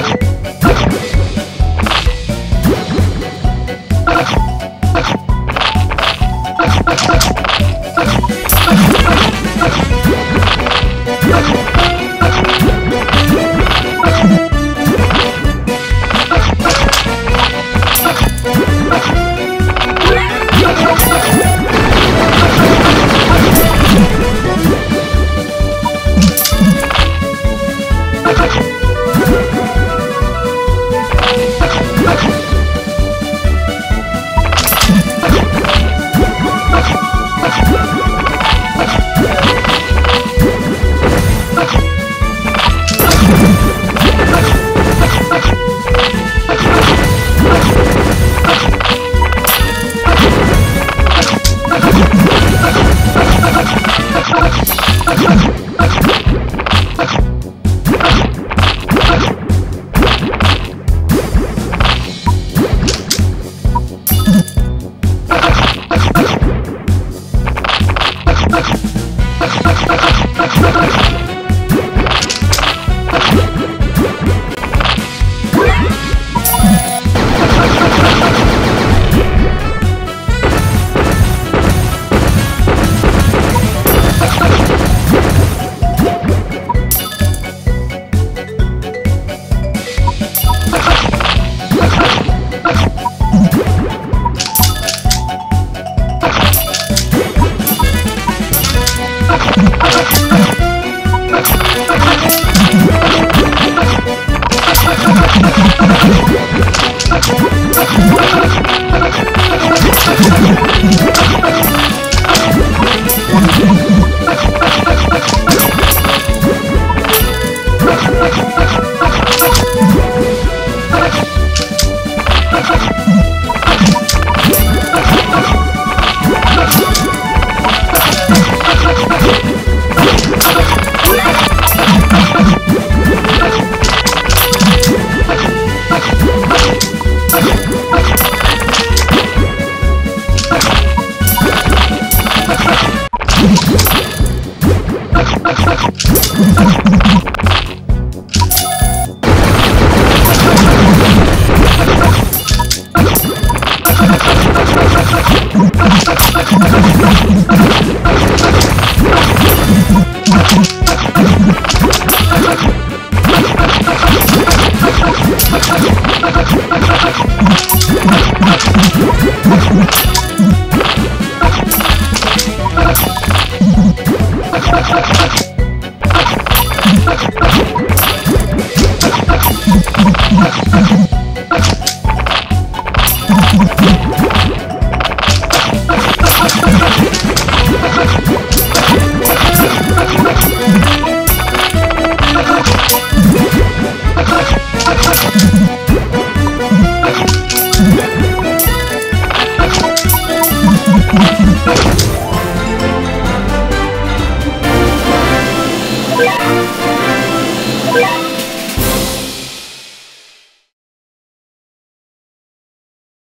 Bye. Thank you. Oh, Let's go. Yeah.